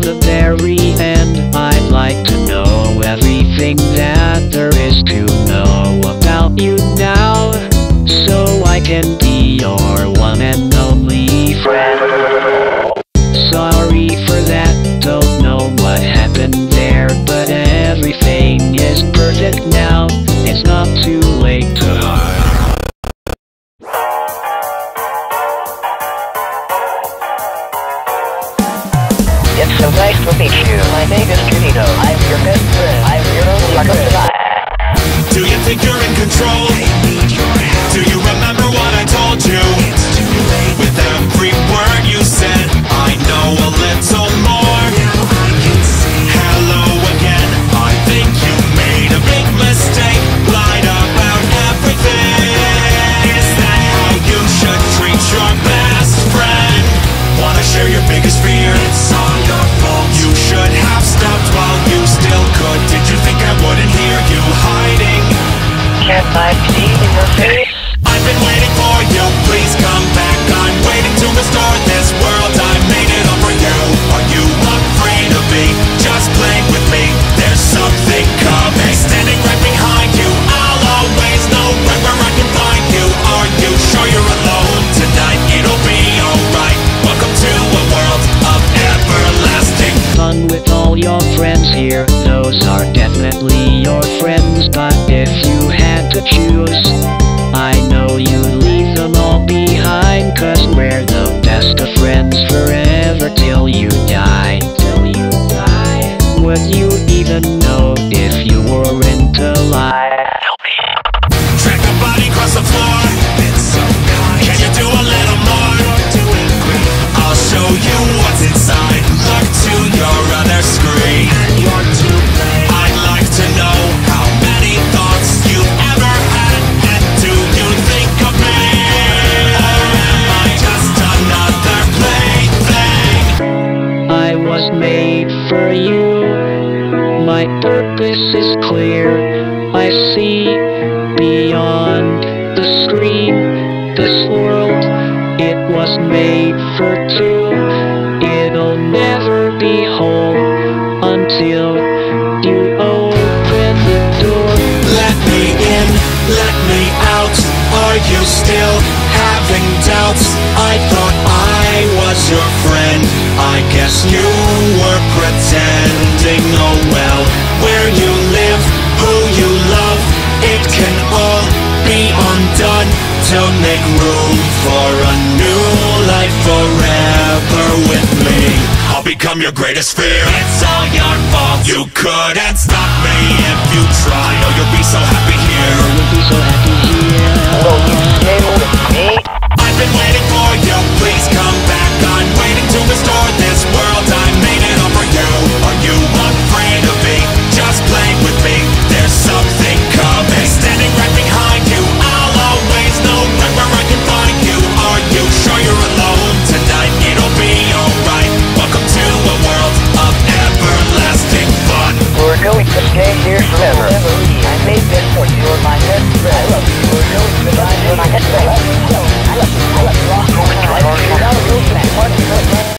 the very end. I'd like to know everything that there is to know about you now So I can be your one and only friend. Sorry for that, don't know what happened there But everything is perfect now. It's not too so nice to meet you. My name is Kinito. I'm your best friend. I'm your only friend. here. purpose is clear. I see beyond the screen this world. It was made for two. It'll never be whole until you open the door. Let me in, let me out. Are you still having doubts? I thought I was your friend. I guess you were pretending. Oh well where you live, who you love. It can all be undone. To make room for a new life forever with me. I'll become your greatest fear. It's all your fault. You couldn't stop me if you try. Oh, you'll be so happy.